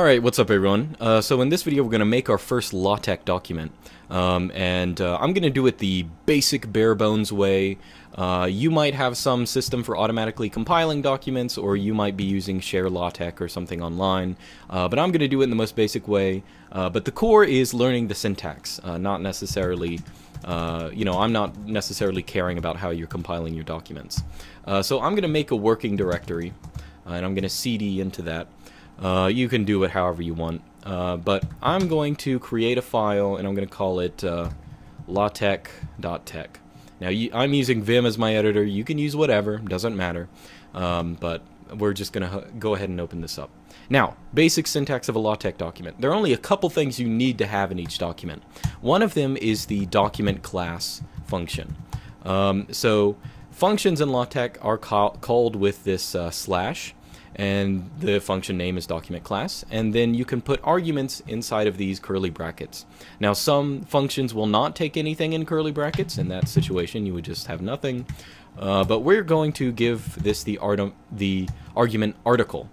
Alright, what's up everyone? Uh, so in this video we're going to make our first LaTeX document. Um, and uh, I'm going to do it the basic bare bones way. Uh, you might have some system for automatically compiling documents or you might be using ShareLaTeX or something online. Uh, but I'm going to do it in the most basic way. Uh, but the core is learning the syntax, uh, not necessarily you know, I'm not necessarily caring about how you're compiling your documents. so I'm going to make a working directory and I'm going to cd into that. Uh, you can do it however you want, uh, but I'm going to create a file and I'm going to call it uh. Now you, I'm using Vim as my editor. You can use whatever, doesn't matter. Um, but we're just going to go ahead and open this up. Now, basic syntax of a LaTeX document. There are only a couple things you need to have in each document. One of them is the document class function. Um, so functions in LaTeX are ca called with this uh, slash and the function name is document class and then you can put arguments inside of these curly brackets now some functions will not take anything in curly brackets in that situation you would just have nothing uh, but we're going to give this the, the argument article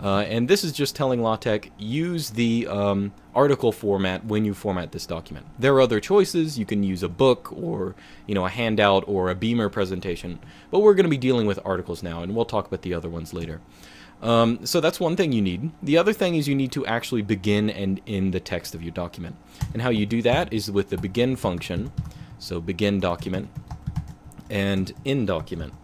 uh, and this is just telling LaTeX use the um, article format when you format this document. There are other choices. You can use a book or you know a handout or a Beamer presentation, but we're going to be dealing with articles now, and we'll talk about the other ones later. Um, so that's one thing you need. The other thing is you need to actually begin and end the text of your document. And how you do that is with the begin function. So begin document and end document.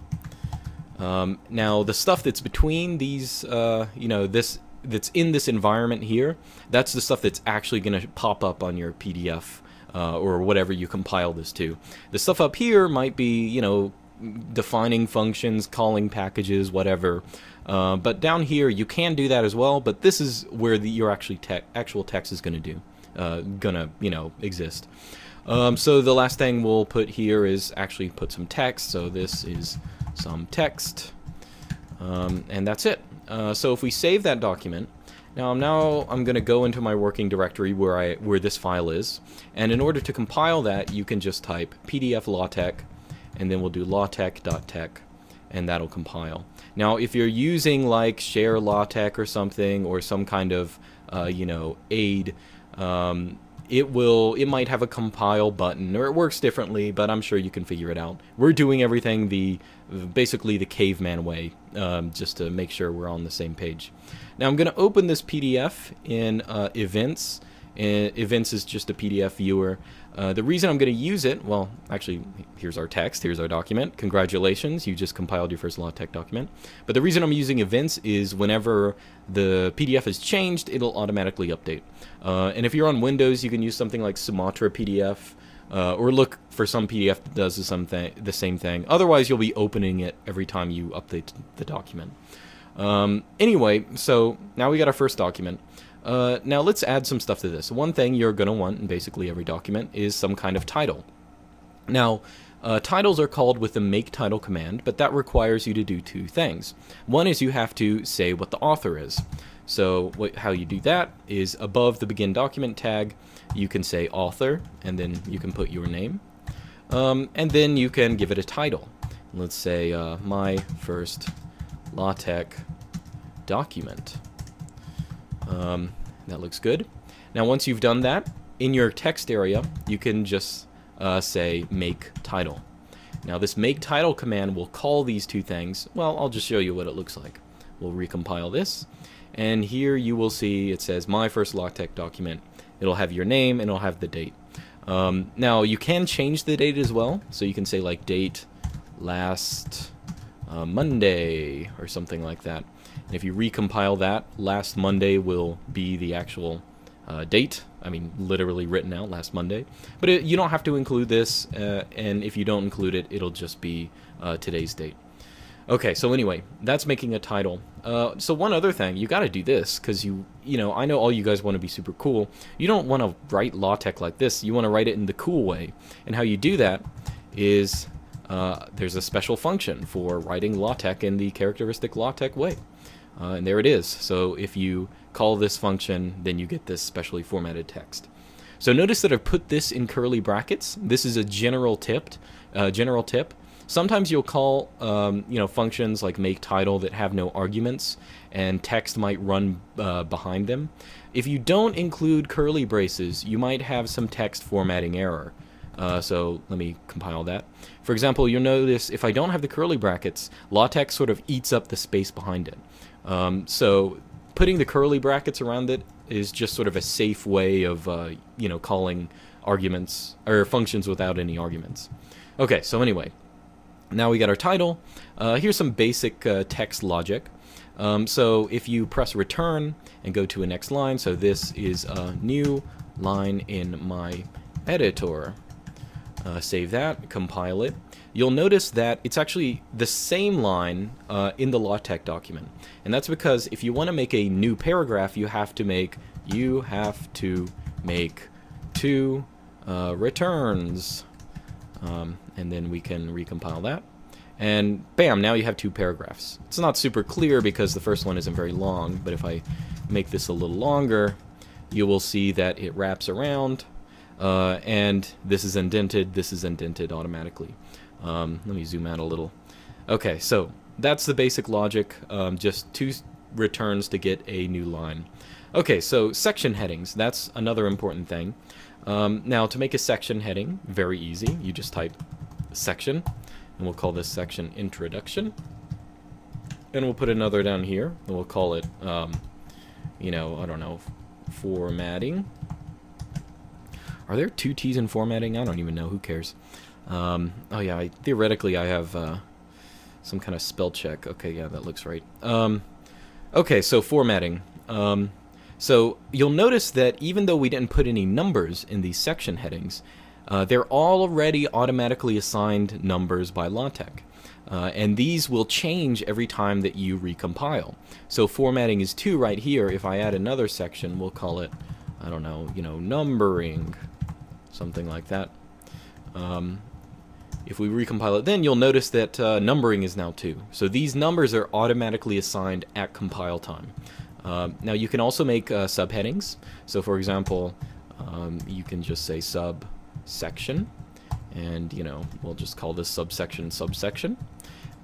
Um, now the stuff that's between these, uh, you know, this that's in this environment here, that's the stuff that's actually going to pop up on your PDF uh, or whatever you compile this to. The stuff up here might be, you know, defining functions, calling packages, whatever. Uh, but down here, you can do that as well, but this is where the, your actually te actual text is going to do, uh, gonna, you know, exist. Um, so the last thing we'll put here is actually put some text. So this is some text, um, and that's it. Uh, so if we save that document, now now I'm going to go into my working directory where I where this file is, and in order to compile that, you can just type pdflatex and then we'll do latex.tex and that'll compile. Now if you're using like ShareLaTeX or something or some kind of uh, you know aid um, it will it might have a compile button or it works differently but I'm sure you can figure it out. We're doing everything the basically the caveman way um, just to make sure we're on the same page. Now I'm going to open this PDF in uh, Evince Evince is just a PDF viewer. Uh, the reason I'm going to use it, well, actually, here's our text, here's our document. Congratulations, you just compiled your first LaTeX document. But the reason I'm using Evince is whenever the PDF is changed, it'll automatically update. Uh, and if you're on Windows, you can use something like Sumatra PDF, uh, or look for some PDF that does the same, thing, the same thing. Otherwise, you'll be opening it every time you update the document. Um, anyway, so now we got our first document. Uh, now let's add some stuff to this. One thing you're going to want in basically every document is some kind of title. Now, uh, titles are called with the make title command, but that requires you to do two things. One is you have to say what the author is. So what, how you do that is above the begin document tag, you can say author, and then you can put your name. Um, and then you can give it a title. Let's say uh, my first LaTeX document. Um, that looks good. Now once you've done that, in your text area, you can just uh, say make title. Now this make title command will call these two things. Well, I'll just show you what it looks like. We'll recompile this. And here you will see it says my first LaTeX document. It'll have your name and it'll have the date. Um, now you can change the date as well. So you can say like date last uh, Monday or something like that. And if you recompile that, last Monday will be the actual uh, date. I mean, literally written out last Monday. But it, you don't have to include this, uh, and if you don't include it, it'll just be uh, today's date. Okay, so anyway, that's making a title. Uh, so one other thing, you got to do this because you, you know, I know all you guys want to be super cool. You don't want to write LaTeX like this. You want to write it in the cool way. And how you do that is uh, there's a special function for writing LaTeX in the characteristic LaTeX way. Uh, and there it is. So if you call this function, then you get this specially formatted text. So notice that I've put this in curly brackets. This is a general tip. Uh, general tip. Sometimes you'll call, um, you know, functions like make title that have no arguments, and text might run uh, behind them. If you don't include curly braces, you might have some text formatting error. Uh, so let me compile that. For example, you'll notice if I don't have the curly brackets, LaTeX sort of eats up the space behind it. Um, so putting the curly brackets around it is just sort of a safe way of, uh, you know, calling arguments or functions without any arguments. Okay, so anyway, now we got our title. Uh, here's some basic uh, text logic. Um, so if you press return and go to a next line, so this is a new line in my editor. Uh, save that, compile it. You'll notice that it's actually the same line uh, in the LaTeX document. And that's because if you want to make a new paragraph, you have to make, you have to make two uh, returns. Um, and then we can recompile that. And bam, now you have two paragraphs. It's not super clear because the first one isn't very long, but if I make this a little longer, you will see that it wraps around, uh, and this is indented, this is indented automatically. Um, let me zoom out a little. Okay, so that's the basic logic, um, just two returns to get a new line. Okay, so section headings, that's another important thing. Um, now, to make a section heading, very easy. You just type section, and we'll call this section introduction. And we'll put another down here, and we'll call it, um, you know, I don't know, formatting. Are there two T's in formatting? I don't even know. Who cares? Um, oh, yeah, I, theoretically I have uh, some kind of spell check. Okay, yeah, that looks right. Um, okay, so formatting. Um, so you'll notice that even though we didn't put any numbers in these section headings, uh, they're already automatically assigned numbers by LaTeX. Uh, and these will change every time that you recompile. So formatting is 2 right here. If I add another section, we'll call it, I don't know, you know, numbering, something like that. Um, if we recompile it then, you'll notice that uh, numbering is now 2. So these numbers are automatically assigned at compile time. Uh, now you can also make uh, subheadings. So for example, um, you can just say subsection, and you know we'll just call this subsection subsection.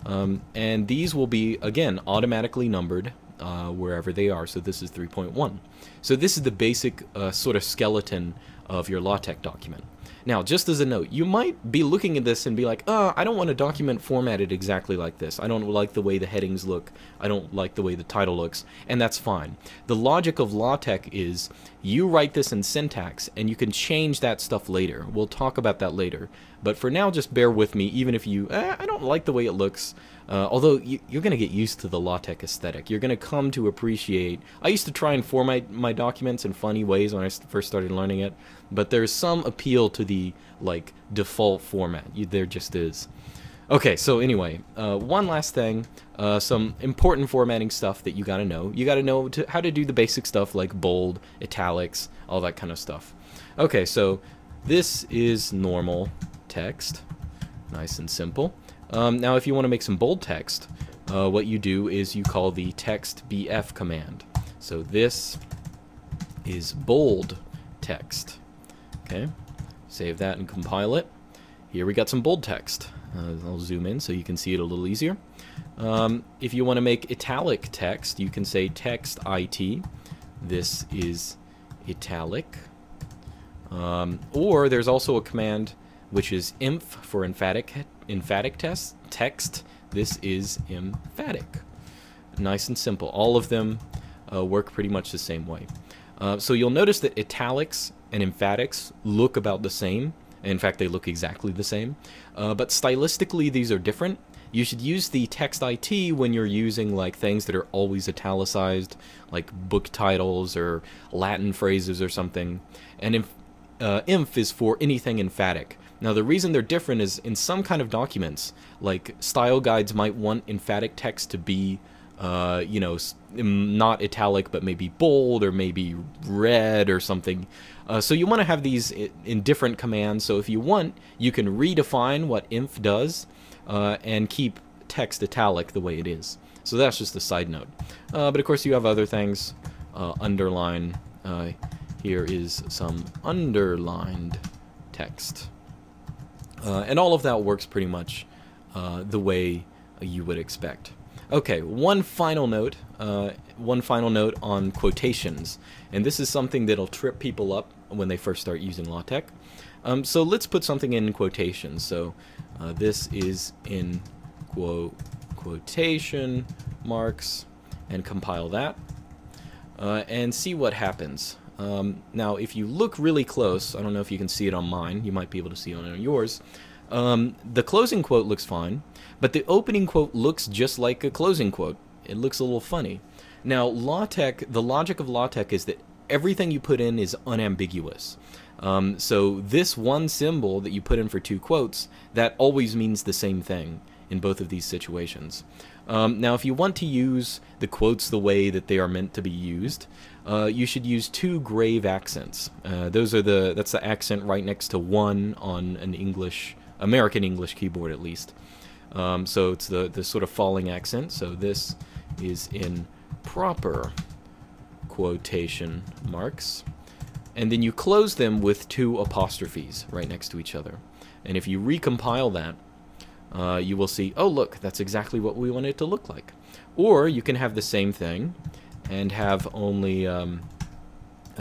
Um, and these will be again automatically numbered uh, wherever they are. So this is 3.1. So this is the basic uh, sort of skeleton of your LaTeX document. Now, just as a note, you might be looking at this and be like, uh, I don't want a document formatted exactly like this. I don't like the way the headings look. I don't like the way the title looks. And that's fine. The logic of LaTeX is you write this in syntax and you can change that stuff later. We'll talk about that later. But for now, just bear with me, even if you, eh, I don't like the way it looks. Uh, although you, are going to get used to the LaTeX aesthetic. You're going to come to appreciate. I used to try and format my documents in funny ways when I first started learning it, but there's some appeal to the like default format. You, there just is. Okay, so anyway, uh, one last thing, uh, some important formatting stuff that you got to know. You got to know how to do the basic stuff like bold, italics, all that kind of stuff. Okay, so this is normal text, nice and simple. Um, now, if you want to make some bold text, uh, what you do is you call the text bf command. So this is bold text. Okay, save that and compile it. Here we got some bold text. Uh, I'll zoom in so you can see it a little easier. Um, if you want to make italic text, you can say text it. This is italic. Um, or there's also a command which is emph for emphatic emphatic test text. This is emphatic. Nice and simple. All of them uh, work pretty much the same way. Uh, so you'll notice that italics and emphatics look about the same. In fact, they look exactly the same. Uh, but stylistically, these are different. You should use the text IT when you're using like things that are always italicized, like book titles or Latin phrases or something. And if uh, emph is for anything emphatic. Now the reason they're different is in some kind of documents, like style guides might want emphatic text to be, uh, you know, not italic but maybe bold or maybe red or something. Uh, so you want to have these in different commands. So if you want, you can redefine what emph does uh, and keep text italic the way it is. So that's just a side note. Uh, but of course you have other things. Uh, underline. Here is some underlined text. And all of that works pretty much the way you would expect. Okay, one final note, uh, one final note on quotations, and this is something that'll trip people up when they first start using LaTeX. Um, so let's put something in quotations. So uh, this is in quote quotation marks and compile that uh, and see what happens. Um, now, if you look really close, I don't know if you can see it on mine. You might be able to see it on yours. Um, the closing quote looks fine, but the opening quote looks just like a closing quote. It looks a little funny. Now, LaTeX, the logic of LaTeX is that everything you put in is unambiguous. Um, so this one symbol that you put in for two quotes, that always means the same thing in both of these situations. Um, now, if you want to use the quotes the way that they are meant to be used, uh, you should use two grave accents. Uh, those are the that's the accent right next to one on an English American English keyboard at least. Um, so it's the the sort of falling accent. So this is in proper quotation marks. And then you close them with two apostrophes right next to each other. And if you recompile that, uh, you will see, oh look, that's exactly what we want it to look like. Or you can have the same thing and have only um,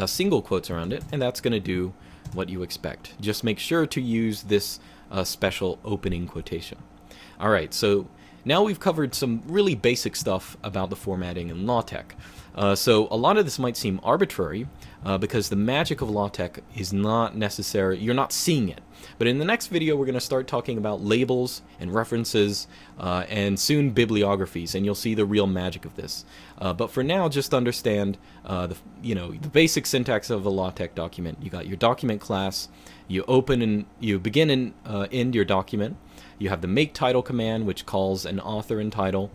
single quotes around it, and that's going to do what you expect. Just make sure to use this uh, special opening quotation. Alright, so now we've covered some really basic stuff about the formatting in LaTeX. Uh, so a lot of this might seem arbitrary uh, because the magic of LaTeX is not necessary, you're not seeing it. But in the next video we're going to start talking about labels and references uh, and soon bibliographies and you'll see the real magic of this. Uh, but for now just understand uh, the, you know, the basic syntax of a LaTeX document. You got your document class, you open and you begin and uh, end your document, you have the make title command which calls an author and title,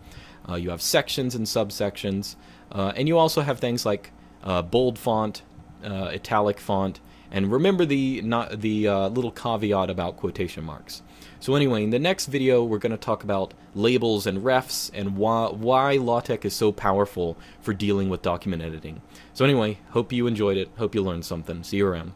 you have sections and subsections, uh, and you also have things like uh, bold font, uh, italic font, and remember the not the uh, little caveat about quotation marks. So anyway, in the next video, we're going to talk about labels and refs and why, why LaTeX is so powerful for dealing with document editing. So anyway, hope you enjoyed it. Hope you learned something. See you around.